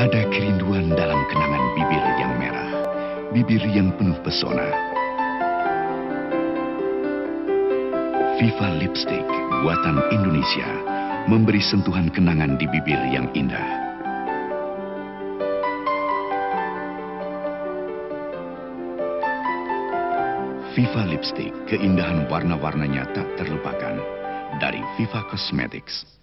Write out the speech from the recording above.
Ada kerinduan dalam kenangan bibir yang merah, bibir yang penuh pesona. Viva Lipstick buatan Indonesia memberi sentuhan kenangan di bibir yang indah. Viva Lipstick, keindahan warna-warnanya tak terlupakan. Dari Viva Cosmetics.